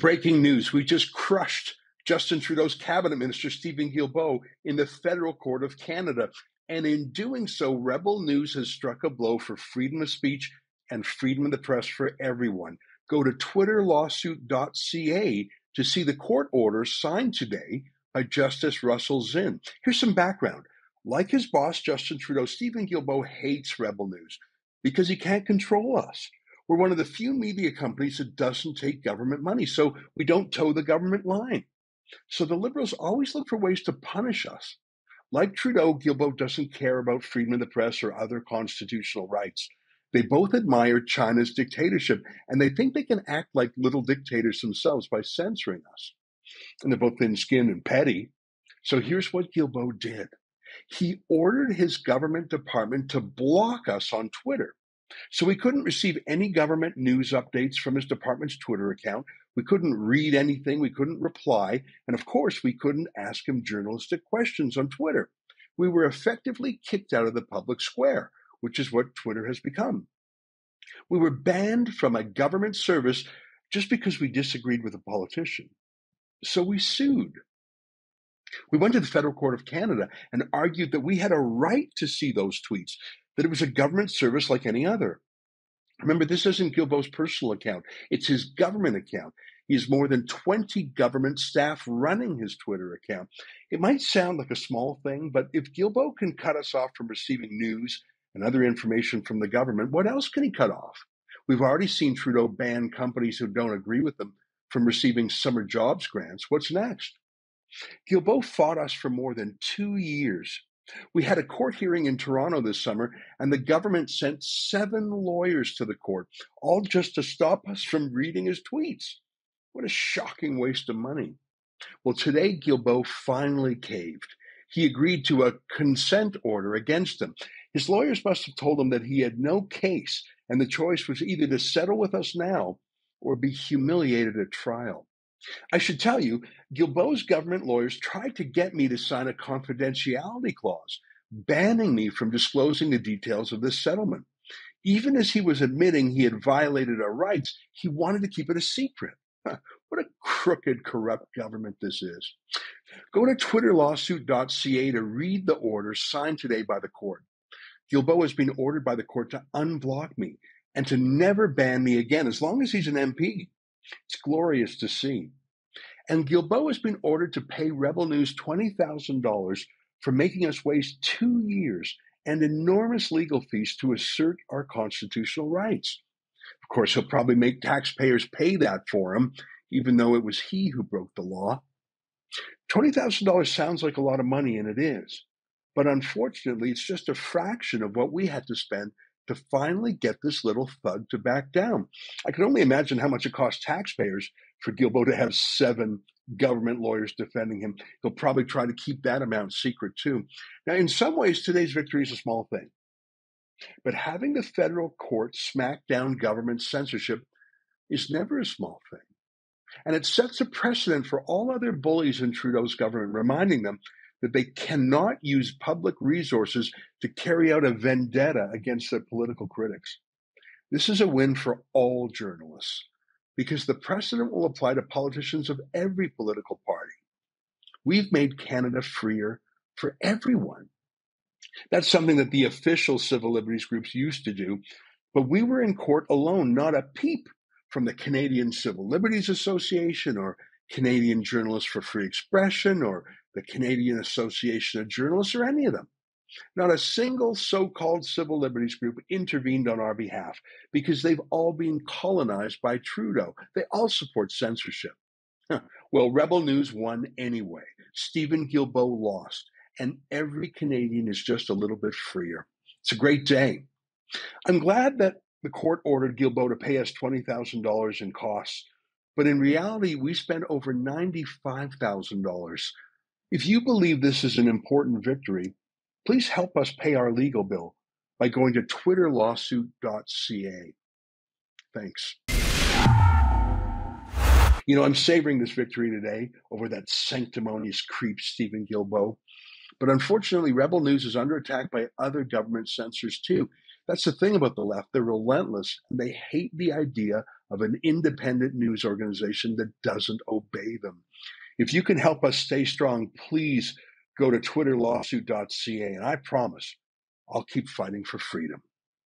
Breaking news we just crushed Justin Trudeau's cabinet minister, Steven Guilbeault, in the federal court of Canada. And in doing so, Rebel News has struck a blow for freedom of speech and freedom of the press for everyone. Go to twitterlawsuit.ca to see the court order signed today by Justice Russel Zinn. Here's some background. Like his boss, Justin Trudeau, Steven Guilbeault hates Rebel News because he can't control us. We're one of the few media companies that doesn't take government money, so we don't toe the government line. So the liberals always look for ways to punish us. Like Trudeau, Guilbeault doesn't care about freedom of the press or other constitutional rights. They both admire China's dictatorship, and they think they can act like little dictators themselves by censoring us. And they're both thin skinned and petty. So here's what Guilbeault did he ordered his government department to block us on Twitter. So we couldn't receive any government news updates from his department's Twitter account. We couldn't read anything. We couldn't reply. And of course, we couldn't ask him journalistic questions on Twitter. We were effectively kicked out of the public square, which is what Twitter has become. We were banned from a government service just because we disagreed with a politician. So we sued. We went to the Federal Court of Canada and argued that we had a right to see those tweets, that it was a government service like any other. Remember, this isn't Guilbeault's personal account, it's his government account. He has more than 20 government staff running his Twitter account. It might sound like a small thing, but if Guilbeault can cut us off from receiving news and other information from the government, what else can he cut off? We've already seen Trudeau ban companies who don't agree with them from receiving summer jobs grants. What's next? Guilbeault fought us for more than two years. We had a court hearing in Toronto this summer, and the government sent seven lawyers to the court, all just to stop us from reading his tweets. What a shocking waste of money. Well, today Guilbeault finally caved. He agreed to a consent order against him. His lawyers must have told him that he had no case, and the choice was either to settle with us now or be humiliated at trial. I should tell you, Guilbeault's government lawyers tried to get me to sign a confidentiality clause, banning me from disclosing the details of this settlement. Even as he was admitting he had violated our rights, he wanted to keep it a secret. What a crooked, corrupt government this is. Go to twitterlawsuit.ca to read the order signed today by the court. Guilbeault has been ordered by the court to unblock me and to never ban me again as long as he's an MP. It's glorious to see. And Guilbeault has been ordered to pay Rebel News $20,000 for making us waste two years and enormous legal fees to assert our constitutional rights. Of course, he'll probably make taxpayers pay that for him, even though it was he who broke the law. $20,000 sounds like a lot of money, and it is. But unfortunately, it's just a fraction of what we had to spend to finally get this little thug to back down. I can only imagine how much it costs taxpayers for Guilbeault to have seven government lawyers defending him. He'll probably try to keep that amount secret too. Now, in some ways, today's victory is a small thing. But having the federal court smack down government censorship is never a small thing. And it sets a precedent for all other bullies in Trudeau's government, reminding them that they cannot use public resources to carry out a vendetta against their political critics. This is a win for all journalists because the precedent will apply to politicians of every political party. We've made Canada freer for everyone. That's something that the official civil liberties groups used to do, but we were in court alone, not a peep from the Canadian Civil Liberties Association or Canadian Journalists for Free Expression or the Canadian Association of Journalists or any of them. Not a single so called civil liberties group intervened on our behalf because they've all been colonized by Trudeau. They all support censorship. Well, Rebel News won anyway. Steven Guilbeault lost, and every Canadian is just a little bit freer. It's a great day. I'm glad that the court ordered Guilbeault to pay us $20,000 in costs, but in reality, we spent over $95,000 if you believe this is an important victory, please help us pay our legal bill by going to twitterlawsuit.ca. Thanks. You know, I'm savoring this victory today over that sanctimonious creep, Steven Guilbeault. But unfortunately, Rebel News is under attack by other government censors too. That's the thing about the left. They're relentless and they hate the idea of an independent news organization that doesn't obey them. If you can help us stay strong, please go to twitterlawsuit.ca and I promise I'll keep fighting for freedom.